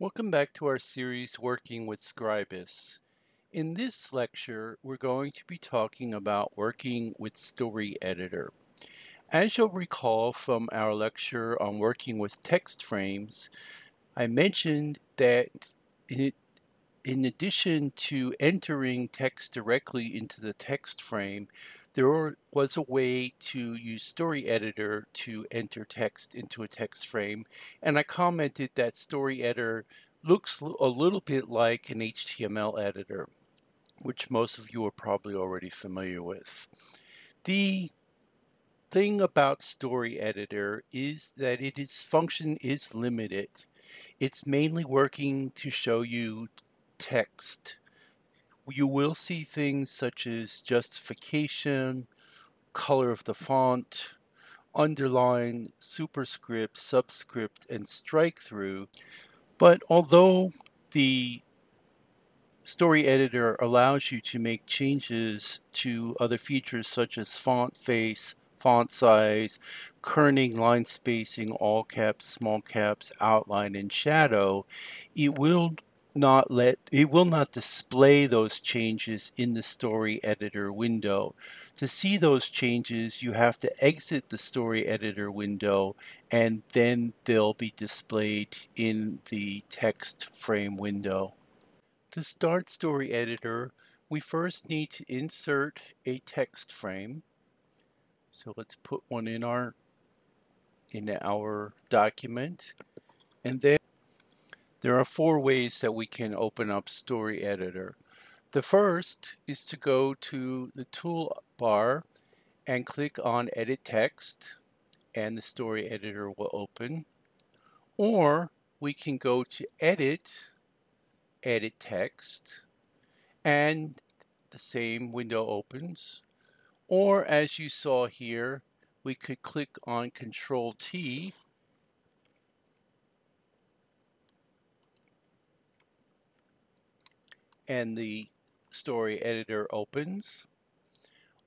Welcome back to our series Working with Scribus. In this lecture, we're going to be talking about working with Story Editor. As you'll recall from our lecture on working with text frames, I mentioned that in addition to entering text directly into the text frame, there was a way to use Story Editor to enter text into a text frame, and I commented that Story Editor looks a little bit like an HTML editor, which most of you are probably already familiar with. The thing about Story Editor is that its function is limited. It's mainly working to show you text you will see things such as justification, color of the font, underline, superscript, subscript, and strike through. But although the story editor allows you to make changes to other features such as font face, font size, kerning, line spacing, all caps, small caps, outline, and shadow, it will not let it will not display those changes in the story editor window. To see those changes, you have to exit the story editor window and then they'll be displayed in the text frame window. To start story editor, we first need to insert a text frame. So let's put one in our in our document and then there are four ways that we can open up Story Editor. The first is to go to the toolbar and click on Edit Text and the Story Editor will open. Or we can go to Edit, Edit Text, and the same window opens. Or as you saw here, we could click on Control T and the story editor opens.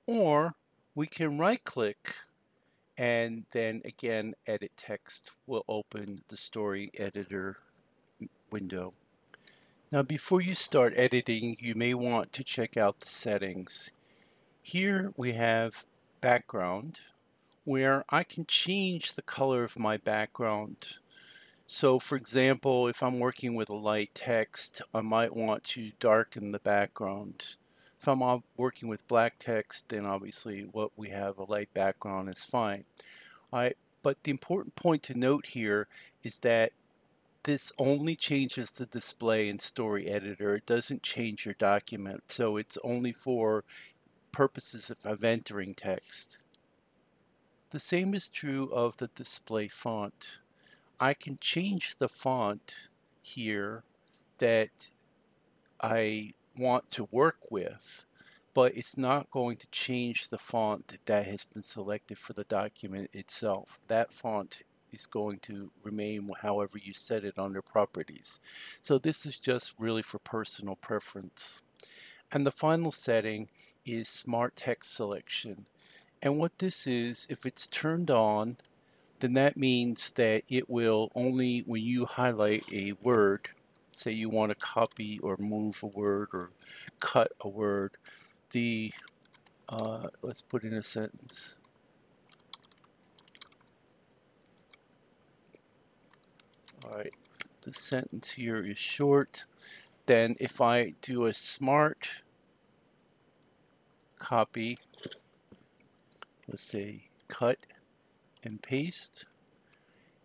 Or we can right click and then again edit text will open the story editor window. Now before you start editing you may want to check out the settings. Here we have background where I can change the color of my background so for example, if I'm working with a light text, I might want to darken the background. If I'm working with black text, then obviously what we have a light background is fine. I, but the important point to note here is that this only changes the display in Story Editor. It doesn't change your document, so it's only for purposes of entering text. The same is true of the display font. I can change the font here that I want to work with, but it's not going to change the font that has been selected for the document itself. That font is going to remain however you set it under properties. So this is just really for personal preference. And the final setting is smart text selection. And what this is, if it's turned on, then that means that it will only, when you highlight a word, say you want to copy or move a word or cut a word, the, uh, let's put in a sentence. Alright, the sentence here is short. Then if I do a smart copy, let's say cut and paste,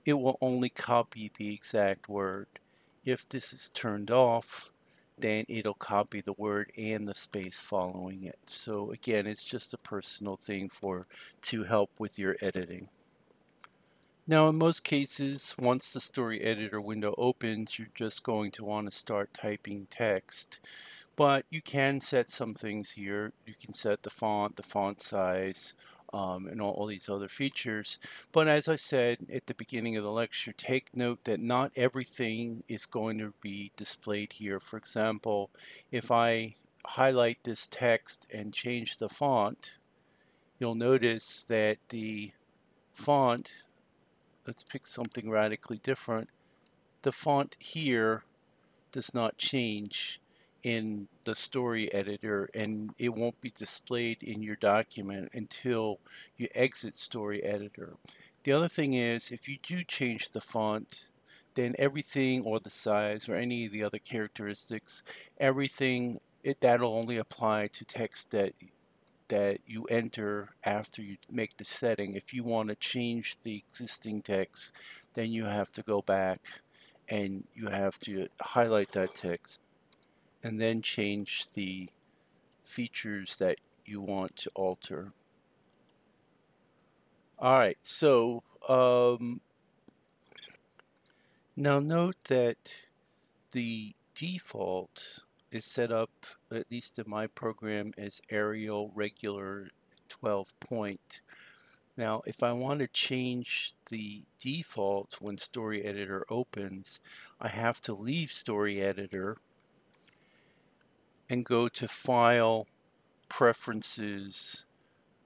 it will only copy the exact word. If this is turned off, then it'll copy the word and the space following it. So again, it's just a personal thing for to help with your editing. Now in most cases, once the story editor window opens, you're just going to want to start typing text. But you can set some things here. You can set the font, the font size, um, and all, all, these other features. But as I said at the beginning of the lecture, take note that not everything is going to be displayed here. For example, if I highlight this text and change the font, you'll notice that the font, let's pick something radically different, the font here does not change in the story editor and it won't be displayed in your document until you exit story editor. The other thing is if you do change the font then everything or the size or any of the other characteristics everything it that'll only apply to text that that you enter after you make the setting. If you want to change the existing text then you have to go back and you have to highlight that text and then change the features that you want to alter. Alright, so um, now note that the default is set up, at least in my program, as Arial regular 12 point. Now, if I want to change the default when Story Editor opens, I have to leave Story Editor and go to File, Preferences,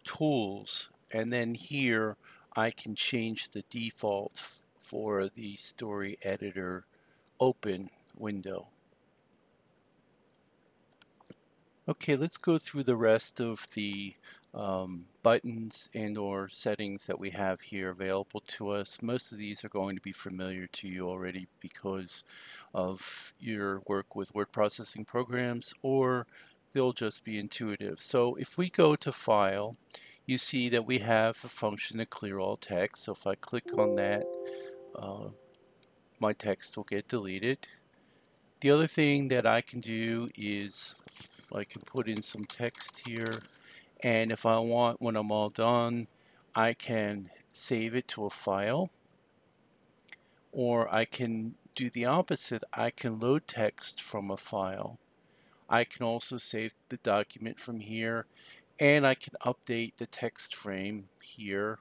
Tools, and then here I can change the default for the Story Editor open window. Okay, let's go through the rest of the um, buttons and or settings that we have here available to us. Most of these are going to be familiar to you already because of your work with word processing programs or they'll just be intuitive. So if we go to File, you see that we have a function to clear all text. So if I click on that, uh, my text will get deleted. The other thing that I can do is I can put in some text here. And if I want when I'm all done I can save it to a file or I can do the opposite. I can load text from a file. I can also save the document from here and I can update the text frame here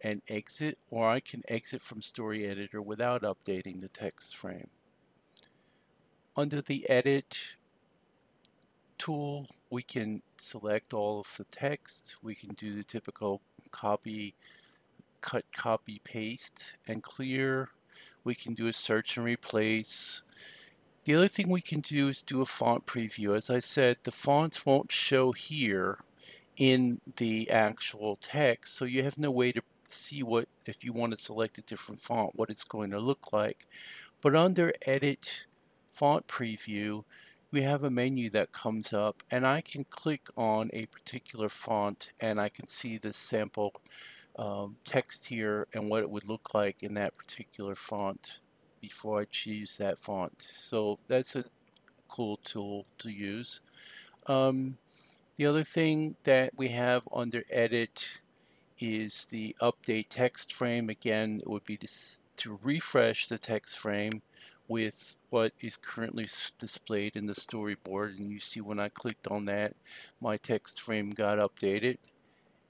and exit or I can exit from story editor without updating the text frame. Under the edit tool, we can select all of the text. We can do the typical copy, cut, copy, paste, and clear. We can do a search and replace. The other thing we can do is do a font preview. As I said, the fonts won't show here in the actual text, so you have no way to see what, if you want to select a different font, what it's going to look like. But under Edit Font Preview, we have a menu that comes up and I can click on a particular font and I can see the sample um, text here and what it would look like in that particular font before I choose that font. So that's a cool tool to use. Um, the other thing that we have under edit is the update text frame. Again, it would be to, to refresh the text frame with what is currently displayed in the storyboard and you see when I clicked on that my text frame got updated.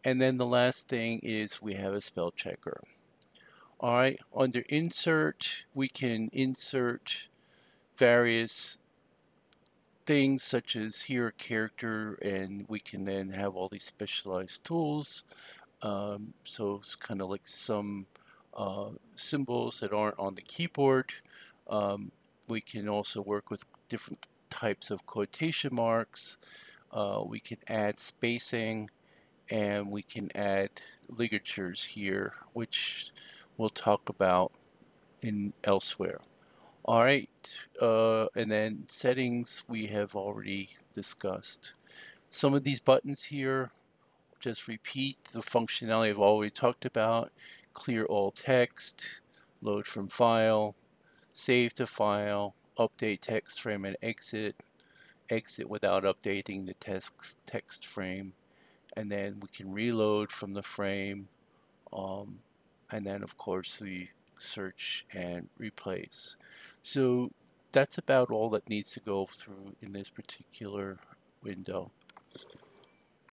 And then the last thing is we have a spell checker. Alright under insert we can insert various things such as here a character and we can then have all these specialized tools. Um, so it's kind of like some uh, symbols that aren't on the keyboard um, we can also work with different types of quotation marks. Uh, we can add spacing and we can add ligatures here, which we'll talk about in elsewhere. All right, uh, and then settings we have already discussed. Some of these buttons here, just repeat the functionality I've already talked about. Clear all text, load from file, save to file, update text frame and exit, exit without updating the text, text frame, and then we can reload from the frame, um, and then of course we search and replace. So that's about all that needs to go through in this particular window.